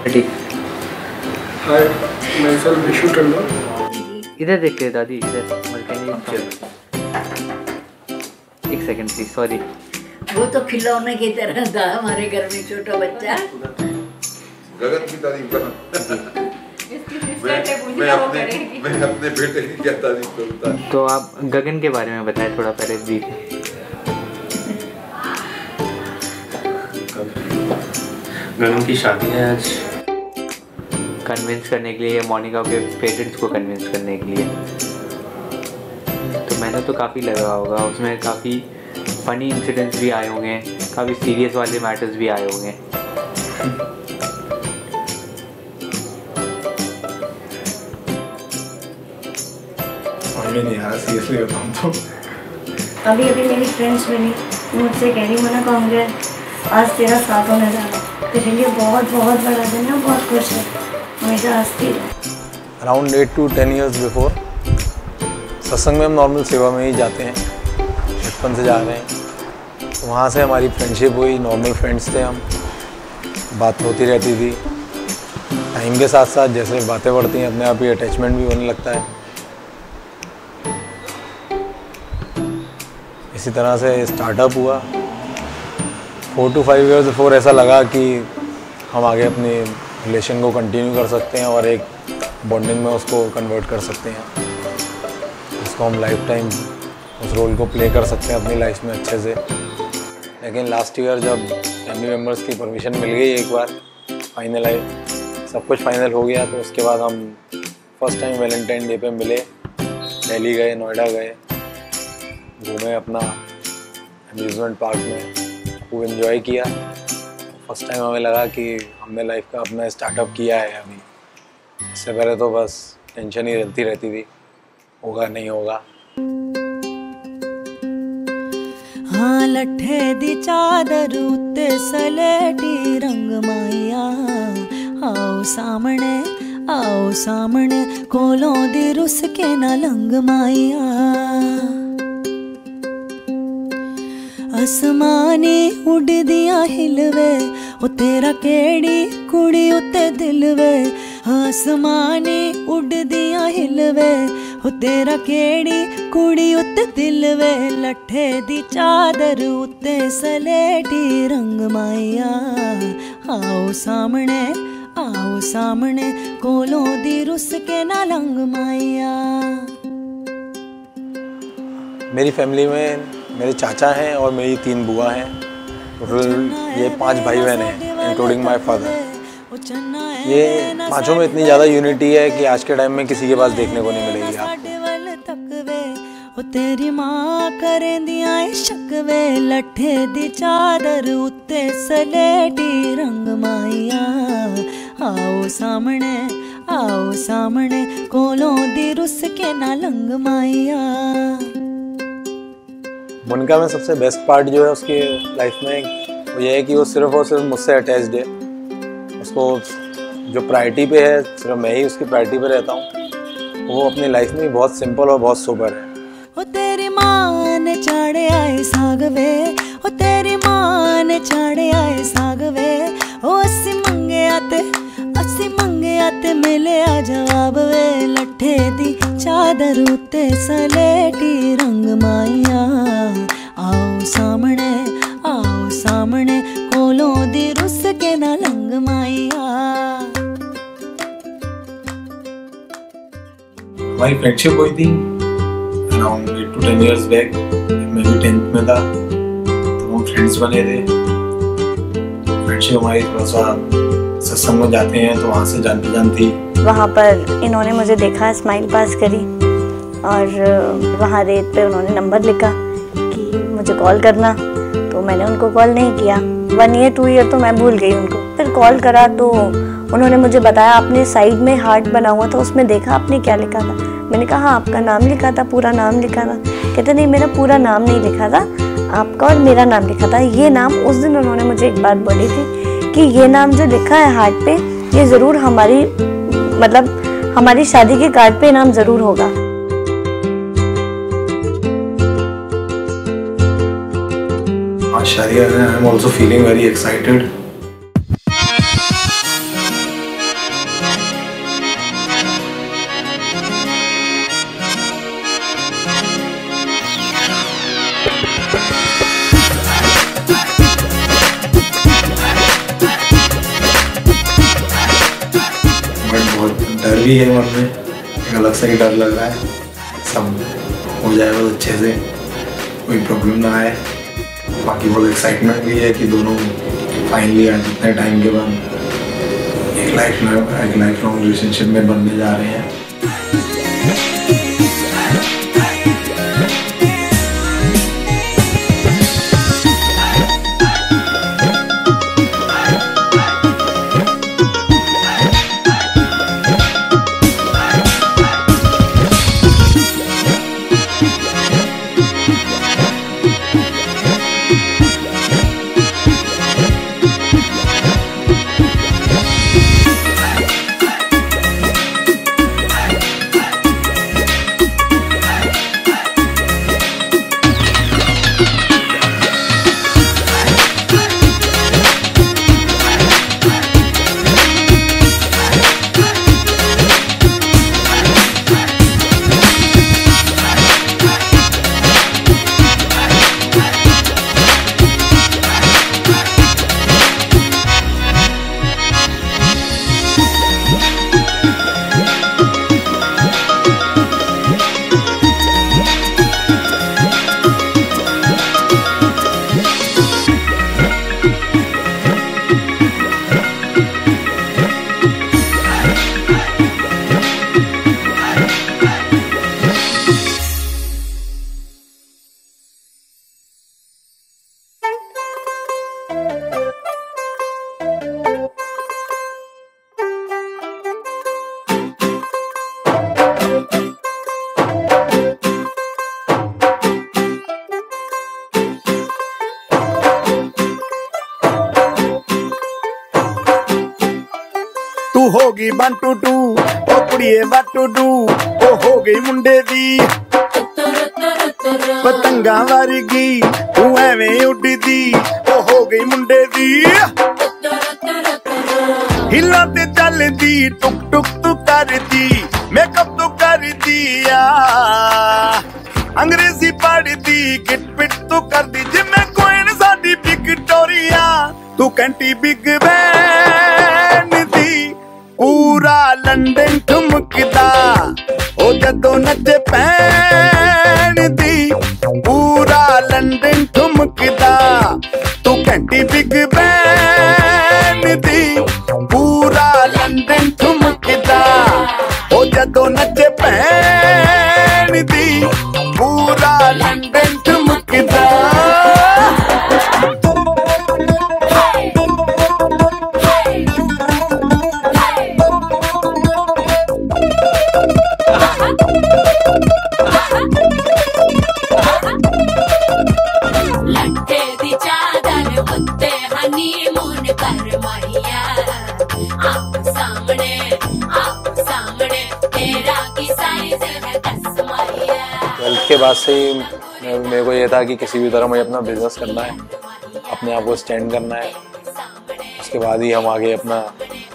हाय मैं सर विशु टंडन इधर देखते हैं दादी इधर। एक सेकंड प्लीज़ सॉरी वो तो खिलौने की तरह था हमारे घर में छोटा बच्चा। गगन की तारीफ़ मैं मैं अपने मैं अपने बेटे की क्या तारीफ़ करता तो आप गगन के बारे में बताएँ थोड़ा पहले ब्रीफ गगन की शादी है आज। कन्विंस करने के लिए या मोनिका के पेरेंट्स को कन्विंस करने के लिए। तो मैंने तो काफ़ी लगा होगा। उसमें काफ़ी फनी इंसिडेंट्स भी आए होंगे। काफ़ी सीरियस वाले मैटर्स भी आए होंगे। बताऊँ तो। अभी अभी मेरी फ्रेंड्स मिली। मुझसे कह रही मना कांग्रेस आज तेरा साथ होने जा रहा है तेरे लिए बहुत बहुत बड़ा दिन है बहुत खुश है। हमेशा हंसती around eight to ten years before सत्संग में हम नॉर्मल सेवा में ही जाते हैं। बचपन से जा रहे हैं। तो वहाँ से हमारी फ्रेंडशिप हुई नॉर्मल फ्रेंड्स थे हम। बात होती रहती थी। टाइम के साथ साथ जैसे बातें बढ़ती हैं, अपने आप ही अटैचमेंट भी होने लगता है। इसी तरह से स्टार्टअप हुआ। Four to five years before ऐसा लगा कि हम आगे अपने रिलेशन को कंटिन्यू कर सकते हैं और एक बॉन्डिंग में उसको कन्वर्ट कर सकते हैं। उसको हम लाइफ टाइम उस रोल को प्ले कर सकते हैं अपनी लाइफ में अच्छे से। लेकिन लास्ट ईयर जब फैमिली मेंबर्स की परमिशन मिल गई एक बार फाइनल आए सब कुछ फाइनल हो गया तो उसके बाद हम फ़र्स्ट टाइम वैलेंटाइन डे पे मिले। दिल्ली गए नोएडा गए, घूमे अपना अम्यूज़मेंट पार्क में, खूब इन्जॉय किया। फ़र्स्ट टाइम हमें लगा कि हमने लाइफ का अपना स्टार्टअप किया है अभी। इससे पहले तो बस टेंशन ही रहती रहती थी, होगा नहीं होगा। हाँ लठे दी चादर उत्ते सलेटी रंग माया। आओ सामने आओ सामने, कोलों दी रुस के ना लंग माया। ਅਸਮਾਨੀ ਉੱਡਦੀਆਂ ਹਿਲਵੇ ਉਹ ਤੇਰਾ ਕਿਹੜੀ ਕੁੜੀ ਉੱਤੇ ਦਿਲ ਵੇ ਅਸਮਾਨੀ ਉੱਡਦੀਆਂ ਹਿਲਵੇ ਉਹ ਤੇਰਾ ਕਿਹੜੀ ਕੁੜੀ ਉੱਤੇ ਦਿਲ ਵੇ ਲੱਠੇ ਦੀ ਚਾਦਰ ਉੱਤੇ ਸਲੇਟੀ ਰੰਗ ਮਾਇਆ ਆਓ ਸਾਹਮਣੇ ਆਓ ਸਾਹਮਣੇ ਕੋਲੋਂ ਦੀ ਰੁੱਸ ਕੇ ਨਾ ਲੰਗ ਮਾਇਆ मेरी फैमिली में मेरे चाचा हैं और मेरी तीन बुआ हैं। टोटल ये पाँच भाई बहन हैं इंक्लूडिंग माय फादर ये पाँचों में इतनी ज़्यादा यूनिटी है कि आज के टाइम में किसी के पास देखने को नहीं मिलेगी आपको। तेरी माँ करें दिया शक वे, लठे दी चादर उत्ते सलेटी रंग माइया। आओ सामने आओ सामने, कोलों दी रुस के ना लंग माइया। मुनका में सबसे बेस्ट पार्ट जो है उसकी लाइफ में वो ये है कि वो सिर्फ़ और सिर्फ़ मुझसे अटैच्ड है। उसको जो प्रायरिटी पे है, सिर्फ़ मैं ही उसकी प्रायरिटी पे रहता हूँ। वो अपनी लाइफ में बहुत सिंपल और बहुत सुपर है। ओ तेरी माँ ने चाड़े आए साग वे। ओ तेरी माँ ने चाड़े आए साग वे। ओ असी मंगे आते असी मंगे आते मिले आ जवाब वे। लट्ठे दी ਚਾਦਰ ਉੱਤੇ ਸਲੇਟੀ ਰੰਗ ਮਾਇਆ ਆਓ ਸਾਹਮਣੇ ਆਓ ਸਾਹਮਣੇ ਕੋਲੋਂ ਦੀ ਰੁੱਸ ਕੇ ਨਾ ਲੰਗ ਮਾਇਆ हमारी फ्रेंडशिप हुई थी around eight two ten years back मैं भी टेंथ में था तो हम फ्रेंड्स बने थे फ्रेंडशिप हमारी थोड़ा सा सत्संग में जाते हैं तो वहाँ से जान पहचान वहाँ पर इन्होंने मुझे देखा स्माइल पास करी और वहाँ रेत पे उन्होंने नंबर लिखा कि मुझे कॉल करना। तो मैंने उनको कॉल नहीं किया। वन ईयर टू ईयर तो मैं भूल गई उनको। फिर कॉल करा तो उन्होंने मुझे बताया, आपने साइड में हार्ट बना हुआ था, उसमें देखा आपने क्या लिखा था? मैंने कहा हाँ आपका नाम लिखा था, पूरा नाम लिखा था। कहते, नहीं, मेरा पूरा नाम नहीं लिखा था, आपका और मेरा नाम लिखा था। ये नाम उस दिन उन्होंने मुझे एक बात बोली थी कि ये नाम जो लिखा है हार्ट पे, ये ज़रूर हमारी मतलब हमारी शादी के कार्ड पे नाम ज़रूर होगा। आज I am also feeling very M भी है मन में एक अलग से ही डर लग रहा है। सब हो जाए बस अच्छे से। कोई प्रॉब्लम ना आए। बाकी बहुत एक्साइटमेंट भी है कि दोनों फाइनली आज इतने टाइम के बाद एक लाइफ में एक लाइफ लॉन्ग रिलेशनशिप में बनने जा रहे हैं। ਹੋ ਗਈ 1 ਟੂ 2 ਉਹ ਕੁੜੀਏ ਵਾਟ ਟੂ ਡੂ ਉਹ ਹੋ ਗਈ ਮੁੰਡੇ ਦੀ ਪਤੰਗਾਂ ਵਰਗੀ ਤੂੰ ਐਵੇਂ ਉੱਡਦੀ ਉਹ ਹੋ ਗਈ ਮੁੰਡੇ ਦੀ ਹਿੱਲਾਂ ਤੇ ਚੱਲਦੀ ਟੁਕ ਟੁਕ ਤੂੰ ਕਰਦੀ ਮੇਕਅਪ ਤੂੰ ਕਰਦੀ ਆ ਅੰਗਰੇਜ਼ੀ ਪੜਦੀ ਗਿਟ ਪਿਟ ਤੂੰ ਕਰਦੀ ਜਿਵੇਂ ਕੋਇਨ ਸਾਡੀ ਵਿਕਟੋਰੀਆ ਤੂੰ ਕੈਂਟੀ ਬਿਗ ਬੈਨ ਦੀ ਪੂਰਾ ਲੰਡਨ ਠੁਮਕਦਾ ਉਹ ਜਦੋਂ ਨੱਚੇ ਪੈਣ ਦੀ ਪੂਰਾ ਲੰਡਨ ਠੁਮਕਦਾ ਤੂੰ ਘੰਟੀ ਬਿਗ ਬੈਨ ਦੀ ਪੂਰਾ ਲੰਡਨ ਠੁਮਕਦਾ ਉਹ ਜਦੋਂ ਨੱਚੇ ਪੈਣ ਦੀ है कि किसी भी तरह मुझे अपना बिज़नेस करना है अपने आप को स्टैंड करना है। उसके बाद ही हम आगे अपना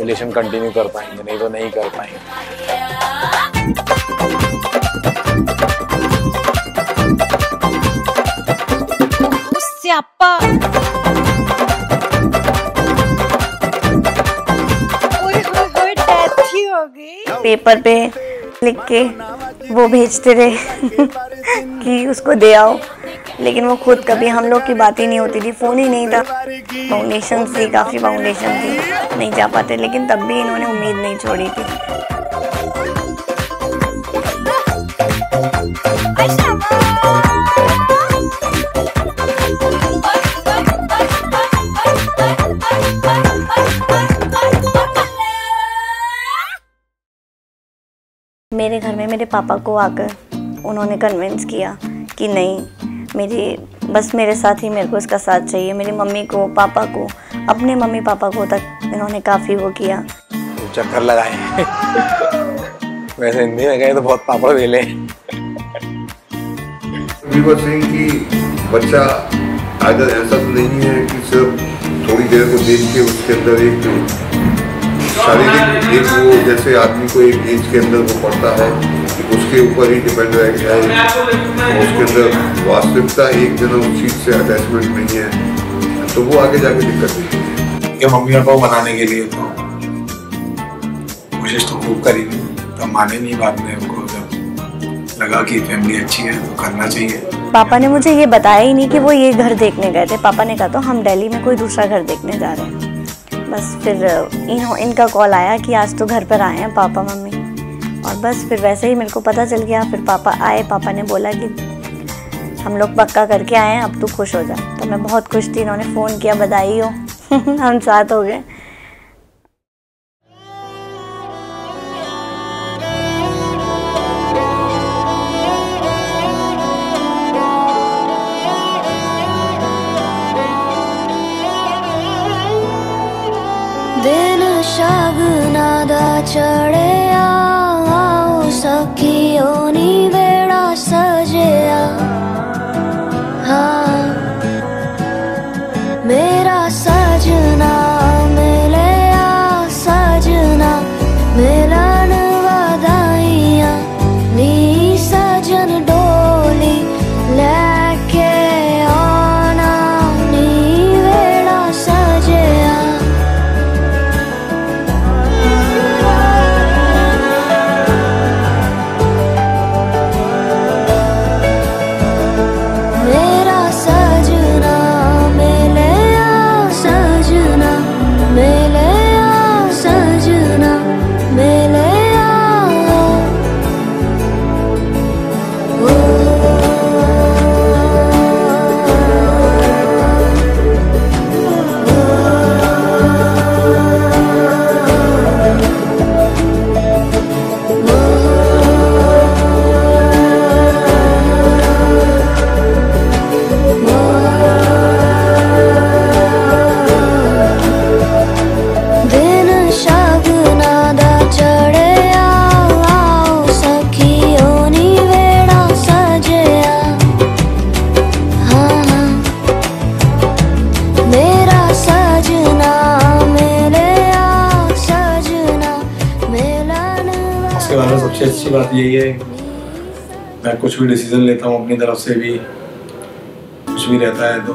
रिलेशन कंटिन्यू कर पाएँगे नहीं तो नहीं कर पाएँगे। पेपर पे लिख के वो भेजते रहे कि उसको दे आओ। लेकिन वो खुद कभी हम लोग की बात ही नहीं होती थी, फ़ोन ही नहीं था। फाउंडेशन थी, काफ़ी फाउंडेशन थी। नहीं जा पाते, लेकिन तब भी इन्होंने उम्मीद नहीं छोड़ी थी। मेरे घर में मेरे पापा को आकर उन्होंने कन्विंस किया कि नहीं मेरी बस मेरे साथ ही मेरे को इसका साथ चाहिए। मेरी मम्मी को पापा को अपने मम्मी पापा को तक इन्होंने काफ़ी वो किया। चक्कर लगाए वैसे हिंदी में कहे तो बहुत पापड़ वर कि बच्चा अगर ऐसा तो नहीं है कि सिर्फ़ थोड़ी देर को देख के उसके अंदर एक शारीरिक एक वो जैसे आदमी को एक एज के अंदर वो पड़ता है कि उसके ऊपर ही डिपेंड रह गया है उसके अंदर वास्तविकता एक जन उस चीज़ से अटैचमेंट नहीं है। तो वो आगे जाके दिक्कत नहीं है। ये मम्मी पापा को बनाने के लिए तो कोशिश तो खूब करी थी तो माने नहीं बाद में उनको जब लगा कि फैमिली अच्छी है तो करना चाहिए। पापा ने मुझे ये बताया ही नहीं कि वो ये घर देखने गए थे। पापा ने कहा तो हम दिल्ली में कोई दूसरा घर देखने जा रहे हैं। बस फिर इन इनका कॉल आया कि आज तो घर पर आए हैं। पापा मम्मी और बस फिर वैसे ही मेरे को पता चल गया, फिर पापा आए, पापा ने बोला कि हम लोग पक्का करके आए हैं, अब तू खुश हो जा। तो मैं बहुत खुश थी, इन्होंने फ़ोन किया, बधाई हो। हम साथ हो गए। दिन 先をに कुछ भी डिसीज़न लेता हूँ अपनी तरफ़ से भी कुछ भी रहता है तो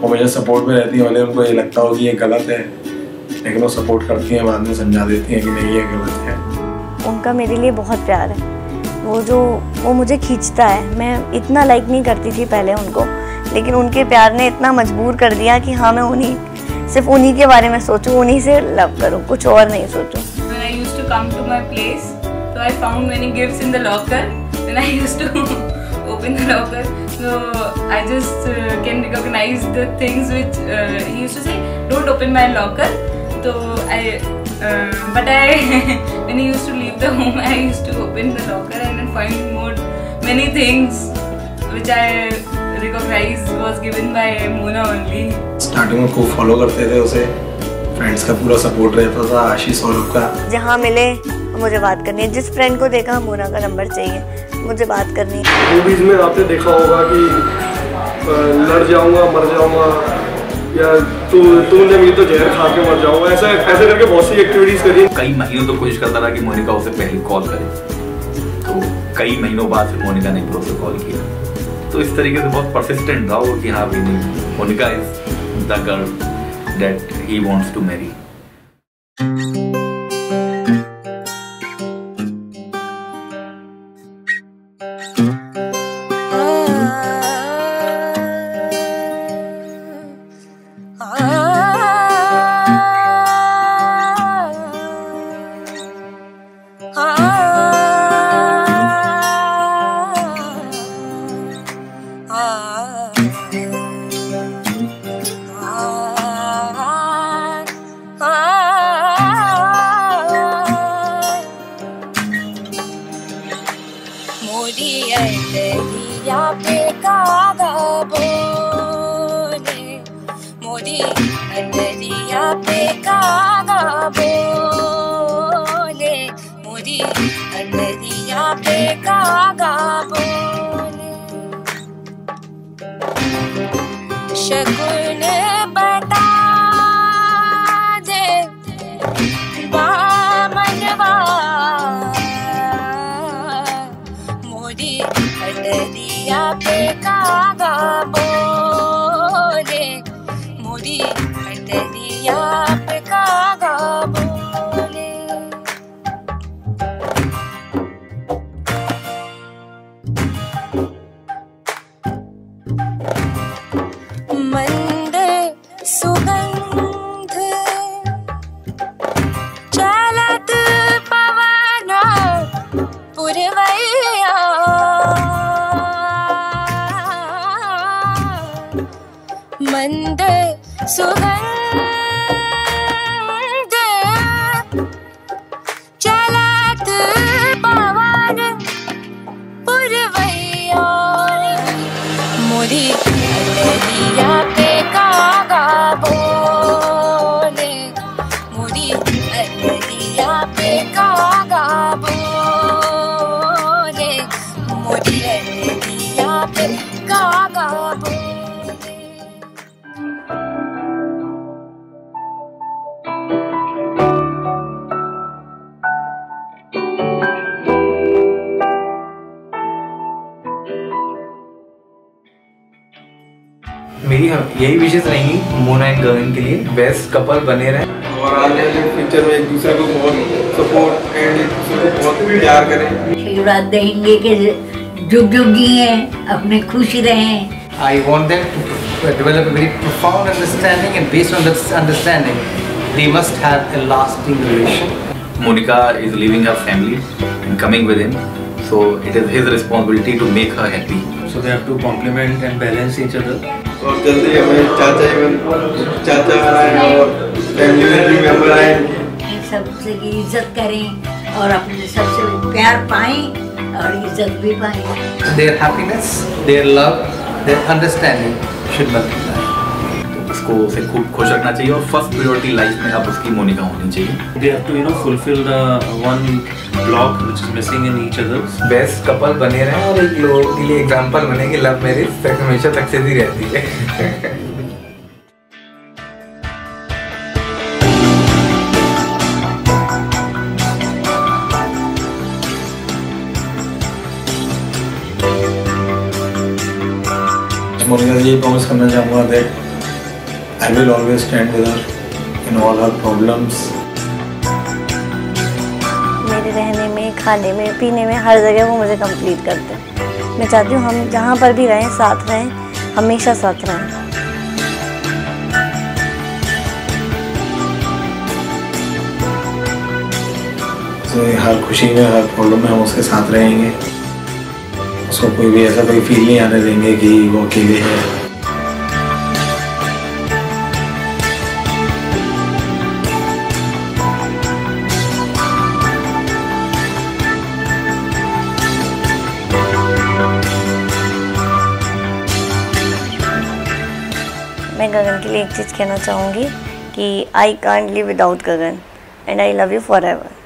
वो मुझे सपोर्ट में रहती है। भले उनको ये लगता हो कि ये गलत है लेकिन वो सपोर्ट करती हैं बाद में समझा देती हैं कि नहीं ये गलत है। उनका मेरे लिए बहुत प्यार है। वो जो वो मुझे खींचता है। मैं इतना लाइक नहीं करती थी पहले उनको लेकिन उनके प्यार ने इतना मजबूर कर दिया कि हाँ मैं उन्हीं सिर्फ़ उन्हीं के बारे में सोचूं उन्हीं से लव करूँ कुछ और नहीं सोचूं। When I used to come to my place, so I found many gifts in the locker. Then I used to open the locker, so I just uh, can recognize the things which uh, he used to say. Don't open my locker. So I, uh, but I, when he used to leave the home, I used to open the locker and then find more many things which I recognize was given by Mona only. Starting में खूब follow करते थे उसे friends का पूरा support रहता था आशीष सौरभ का जहाँ मिले मुझे बात करनी है जिस फ्रेंड को देखा मोना का नंबर चाहिए मुझे बात करनी है। मूवीज़ में आपने देखा होगा कि लड़ जाऊँगा मर जाऊँगा या तू तूने भी तो जहर खा के मर जाऊँगा ऐसा ऐसे करके बहुत सी एक्टिविटीज़ करी कई महीनों तो कोशिश करता रहा कि मोनिका उसे पहले कॉल करे। तो कई महीनों बाद फिर मोनिका ने फिर उसे कॉल किया। तो इस तरीके से बहुत परसिस्टेंट रहा वो कि हाँ भी नहीं। Monika is the girl that he wants to marry मोरियत पे कागाबोने पे कागाबोने मोरियत दिया पे कागाबोने शकुन Feliz मोरी बेस्ट कपल बने रहे और आने वाले फ्यूचर में एक दूसरे को बहुत सपोर्ट एंड एक दूसरे को बहुत प्यार करें आशीर्वाद देंगे कि जुग जुग जिए अपने खुश रहें I want them to develop a very profound understanding, and based on this understanding, they must have a lasting relation. Monica is leaving her family and coming with him, so it is his responsibility to make her happy. So they have to complement and balance each other. और जल्दी हमें चाचा even चाचा आए और family में भी member आए सबसे की इज़्ज़त करें और अपने सबसे प्यार पाए और इज़्ज़त भी पाएँ their happiness their love their understanding should multiply. उसको उसे खूब खुश रखना चाहिए और फ़र्स्ट प्रायोरिटी लाइफ में अब उसकी मोनिका होनी चाहिए They have to, you know, fulfill the one block which is missing in each other's. Best couple बने रहे और एक लोगों के लिए एग्जांपल बने कि लव मैरिज हमेशा सक्सेस ही रहती है मोनिका ये प्रॉमिस करना चाहूँगा that I will always stand with her in all her problems मेरे रहने में खाने में पीने में हर जगह वो मुझे कंप्लीट करते हैं। मैं चाहती हूँ हम जहाँ पर भी रहें साथ रहें हमेशा साथ रहें। तो हर खुशी में हर प्रॉब्लम में हम उसके साथ रहेंगे। उसको कोई भी ऐसा कोई फील नहीं आने देंगे कि वो अकेले है। मैं गगन के लिए एक चीज़ कहना चाहूँगी कि I can't live without Gagan and I love you forever